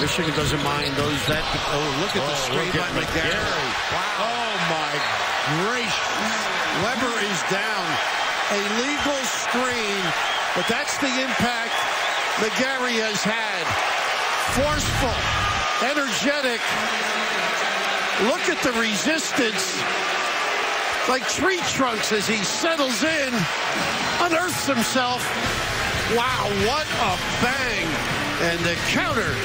Michigan doesn't mind those that. Oh, look at the Oh, straight screen by. McGary. Wow. Oh my gracious! Weber is down. A legal screen, but that's the impact McGary has had. Forceful, energetic. Look at the resistance. Like tree trunks as he settles in, unearths himself. Wow, what a bang. And the counter.